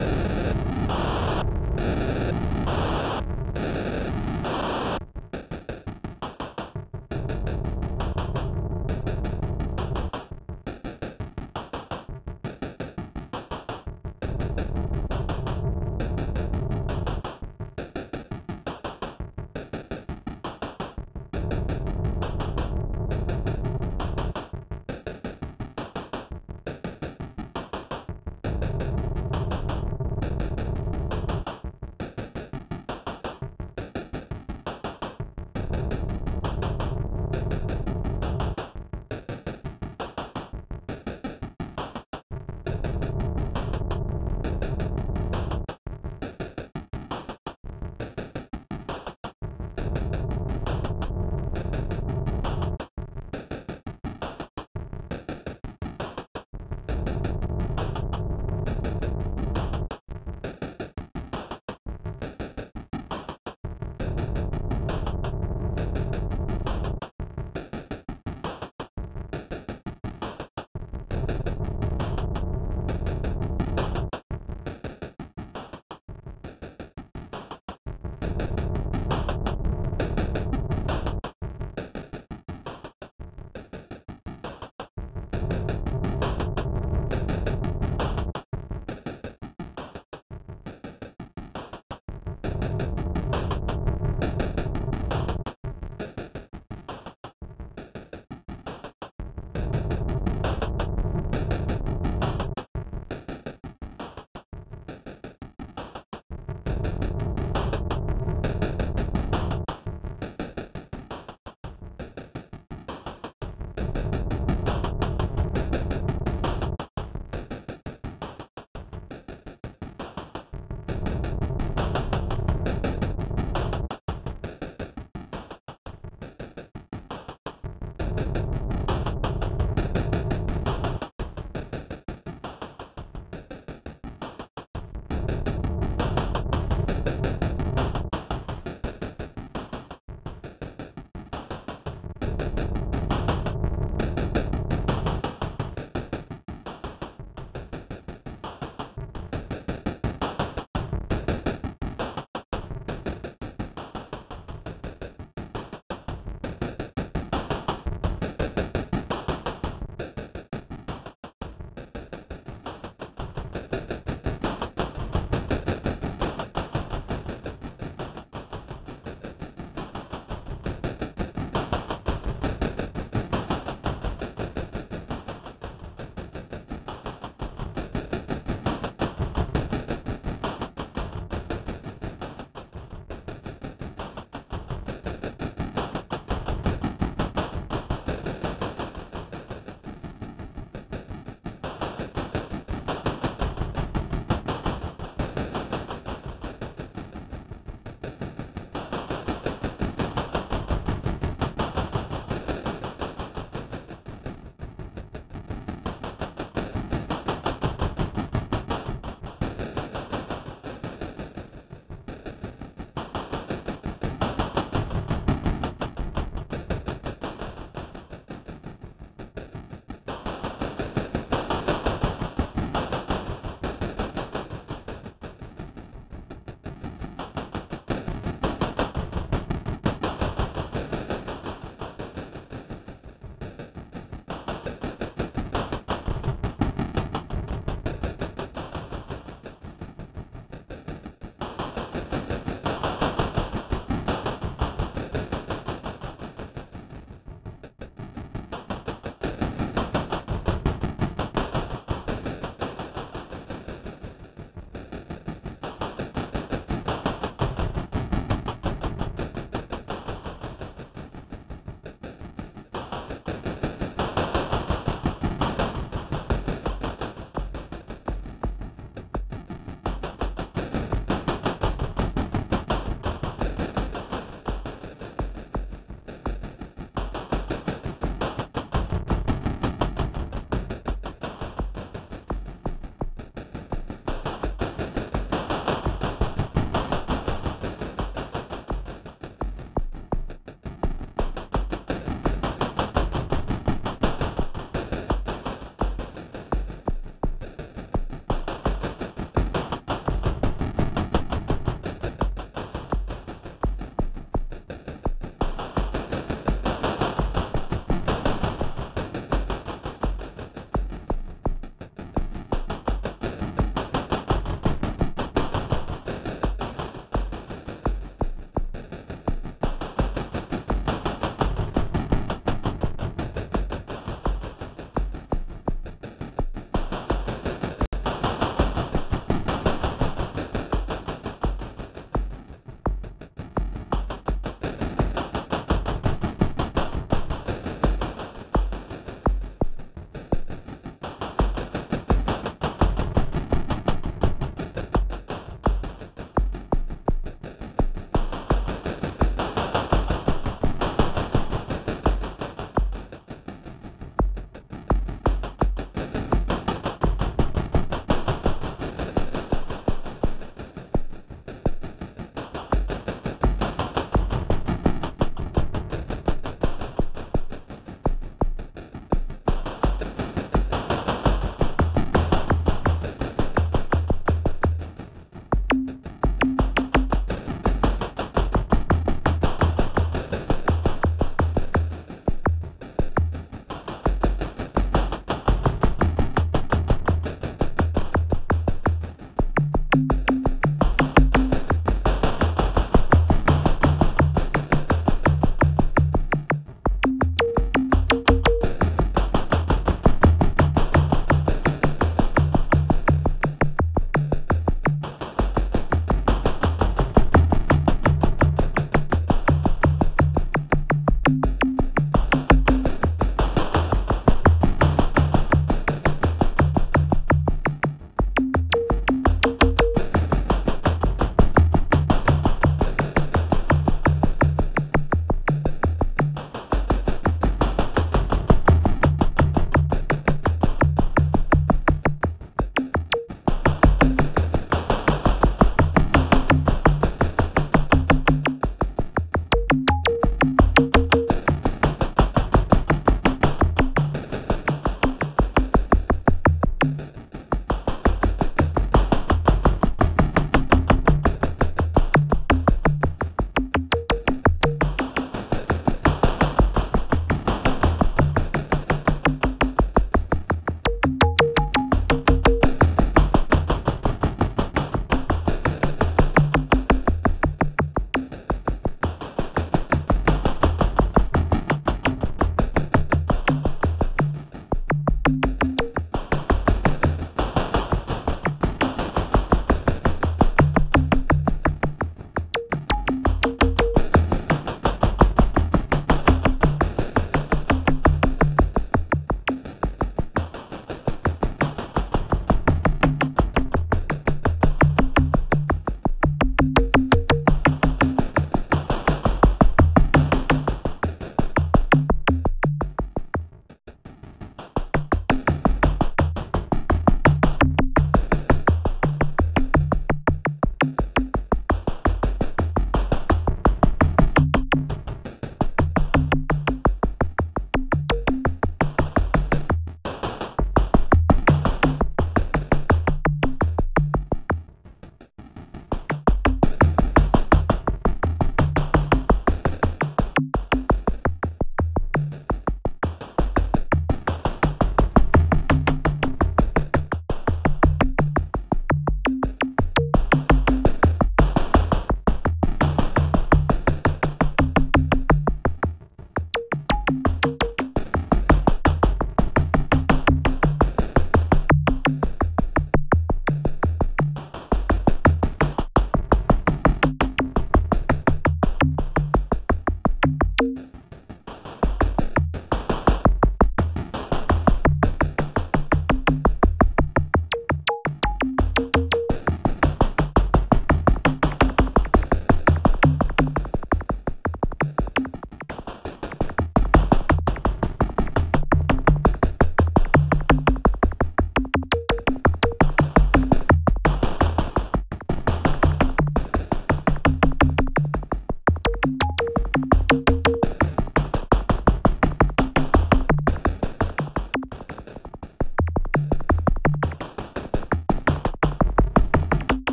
you